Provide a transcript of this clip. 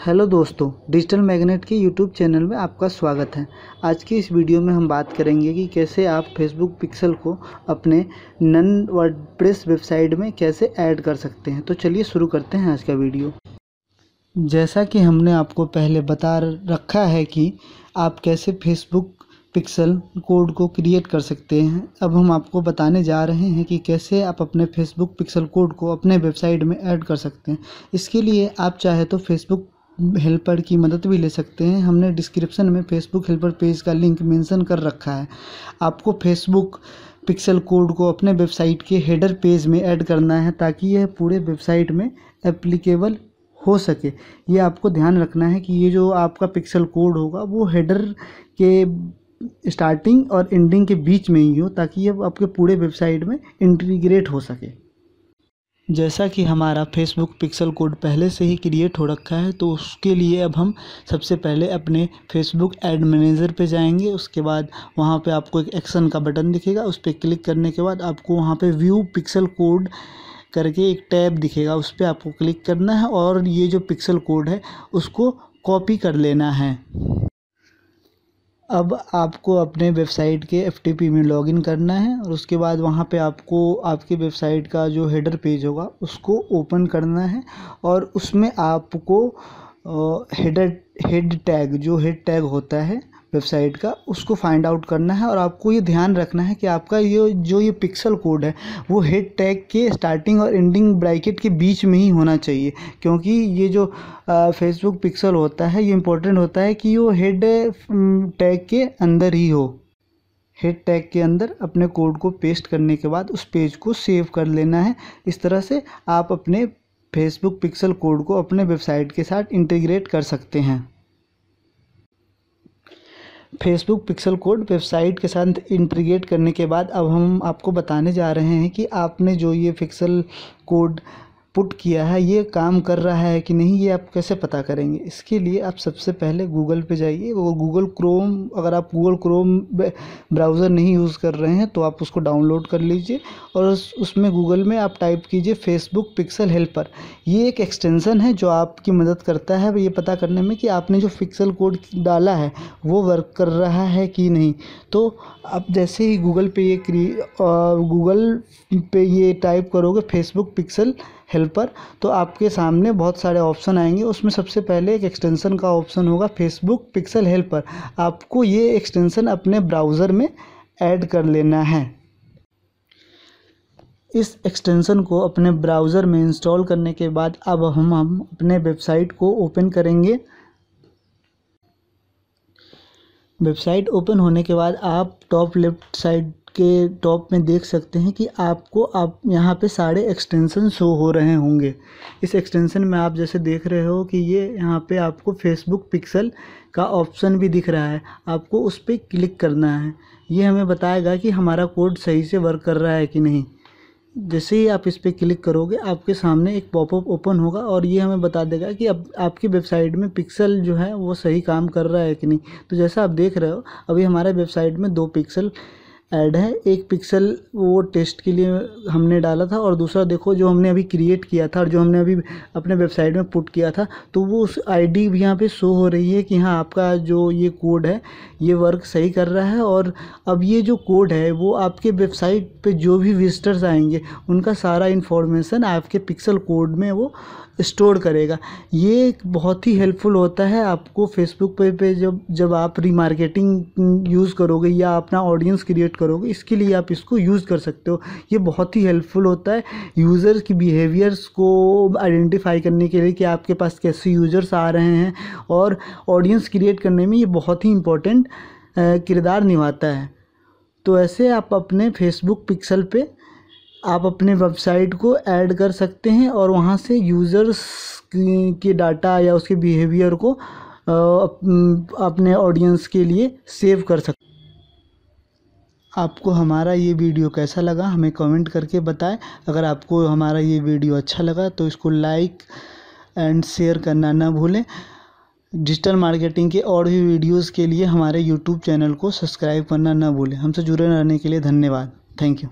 Hello दोस्तों, digital magnet के YouTube channel में आपका स्वागत है। आज की इस वीडियो में हम बात करेंगे कि कैसे आप फेसबुक पिक्सल को अपने नन वर्डप्रेस वेबसाइट में कैसे ऐड कर सकते हैं। तो चलिए शुरू करते हैं आज का वीडियो। जैसा कि हमने आपको पहले बता रखा है कि आप कैसे फेसबुक पिक्सल कोड को क्रिएट कर सकते हैं। अब हम आपको बताने जा रहे हैं कि कैसे आप अपने फेसबुक पिक्सल कोड को अपने वेबसाइट में ऐड कर सकते हैं। इसके लिए आप चाहे तो फेसबुक हेल्पर की मदद भी ले सकते हैं। हमने डिस्क्रिप्शन में फेसबुक हेल्पर पेज का लिंक मेंशन कर रखा है। आपको फेसबुक पिक्सल कोड को अपने वेबसाइट के हेडर पेज में ऐड करना है ताकि यह पूरे वेबसाइट में एप्लीकेबल हो सके। ये आपको ध्यान रखना है कि ये जो आपका पिक्सल कोड होगा, वो हेडर के स्टार्टिंग और एंडिंग के बीच में ही हो ताकि ये आपके पूरे वेबसाइट में इंटीग्रेट हो सके। जैसा कि हमारा फेसबुक पिक्सल कोड पहले से ही क्रिएट हो रखा है तो उसके लिए अब हम सबसे पहले अपने फेसबुक एड मैनेजर पे जाएँगे। उसके बाद वहाँ पे आपको एक एक्शन का बटन दिखेगा, उस पर क्लिक करने के बाद आपको वहाँ पे व्यू पिक्सल कोड करके एक टैब दिखेगा, उस पर आपको क्लिक करना है और ये जो पिक्सल कोड है, उसको कॉपी कर लेना है। अब आपको अपने वेबसाइट के एफटीपी में लॉगिन करना है और उसके बाद वहाँ पे आपको, आपकी वेबसाइट का जो हेडर पेज होगा, उसको ओपन करना है और उसमें आपको हेडर हेड टैग जो हेड टैग होता है वेबसाइट का, उसको फाइंड आउट करना है और आपको ये ध्यान रखना है कि आपका ये, जो ये पिक्सल कोड है, वो हेड टैग के स्टार्टिंग और एंडिंग ब्रैकेट के बीच में ही होना चाहिए। क्योंकि ये जो फेसबुक पिक्सल होता है, ये इम्पोर्टेंट होता है कि वो हेड टैग के अंदर ही हो। हेड टैग के अंदर अपने कोड को पेस्ट करने के बाद उस पेज को सेव कर लेना है। इस तरह से आप अपने फेसबुक पिक्सल कोड को अपने वेबसाइट के साथ इंटीग्रेट कर सकते हैं। फेसबुक पिक्सल कोड वेबसाइट के साथ इंटीग्रेट करने के बाद अब हम आपको बताने जा रहे हैं कि आपने जो ये पिक्सल कोड पुट किया है ये काम कर रहा है कि नहीं ये आप कैसे पता करेंगे? इसके लिए आप सबसे पहले गूगल पे जाइए। वो गूगल क्रोम अगर आप गूगल क्रोम ब्राउज़र नहीं यूज़ कर रहे हैं तो आप उसको डाउनलोड कर लीजिए और उस, उसमें गूगल में आप टाइप कीजिए फेसबुक पिक्सल हेल्पर ये एक एक्सटेंसन है जो आपकी मदद करता है ये पता करने में कि आपने जो पिक्सल कोड डाला है वो वर्क कर रहा है कि नहीं। तो आप जैसे ही गूगल पे ये गूगल पे ये टाइप करोगे फेसबुक पिक्सल हेल्पर तो आपके सामने बहुत सारे ऑप्शन आएँगे। उसमें सबसे पहले एक एक्सटेंसन का ऑप्शन होगा फेसबुक पिक्सल हेल्पर आपको ये एक्सटेंसन अपने ब्राउज़र में ऐड कर लेना है। इस एक्सटेंसन को अपने ब्राउज़र में इंस्टॉल करने के बाद अब हम हम अपने वेबसाइट को ओपन करेंगे। वेबसाइट ओपन होने के बाद आप टॉप लेफ़्ट साइड के टॉप में देख सकते हैं कि आपको आप यहाँ पे सारे एक्सटेंशन शो हो रहे होंगे। इस एक्सटेंशन में आप जैसे देख रहे हो कि ये यहाँ पे आपको फेसबुक पिक्सल का ऑप्शन भी दिख रहा है। आपको उस पर क्लिक करना है। ये हमें बताएगा कि हमारा कोड सही से वर्क कर रहा है कि नहीं। जैसे ही आप इस पर क्लिक करोगे, आपके सामने एक पॉपअप ओपन होगा और ये हमें बता देगा कि अब आपकी वेबसाइट में पिक्सल जो है वो सही काम कर रहा है कि नहीं। तो जैसा आप देख रहे हो, अभी हमारे वेबसाइट में दो पिक्सल ऐड है, एक पिक्सल वो टेस्ट के लिए हमने डाला था और दूसरा देखो जो हमने अभी क्रिएट किया था और जो हमने अभी अपने वेबसाइट में पुट किया था तो वो उस आईडी भी यहाँ पे शो हो रही है कि हाँ आपका जो ये कोड है, ये वर्क सही कर रहा है और अब ये जो कोड है, वो आपके वेबसाइट पे जो भी विजिटर्स आएँगे, उनका सारा इन्फॉर्मेशन आपके पिक्सल कोड में वो स्टोर करेगा। ये बहुत ही हेल्पफुल होता है आपको फेसबुक पे पे जब जब आप रीमार्केटिंग यूज़ करोगे या अपना ऑडियंस क्रिएट करोगे, इसके लिए आप इसको यूज़ कर सकते हो। ये बहुत ही हेल्पफुल होता है यूज़र्स की बिहेवियर्स को आइडेंटिफाई करने के लिए कि आपके पास कैसे यूज़र्स आ रहे हैं और ऑडियंस क्रिएट करने में ये बहुत ही इम्पोर्टेंट किरदार निभाता है। तो ऐसे आप अपने फेसबुक पिक्सल पे आप अपने वेबसाइट को ऐड कर सकते हैं और वहाँ से यूज़र्स के डाटा या उसके बिहेवियर को अपने ऑडियंस के लिए सेव कर सकते आपको हमारा ये वीडियो कैसा लगा हमें कमेंट करके बताएँ। अगर आपको हमारा ये वीडियो अच्छा लगा तो इसको लाइक एंड शेयर करना ना भूलें। डिजिटल मार्केटिंग के और भी वीडियोस के लिए हमारे यूट्यूब चैनल को सब्सक्राइब करना ना भूलें। हमसे जुड़े रहने के लिए धन्यवाद। Thank you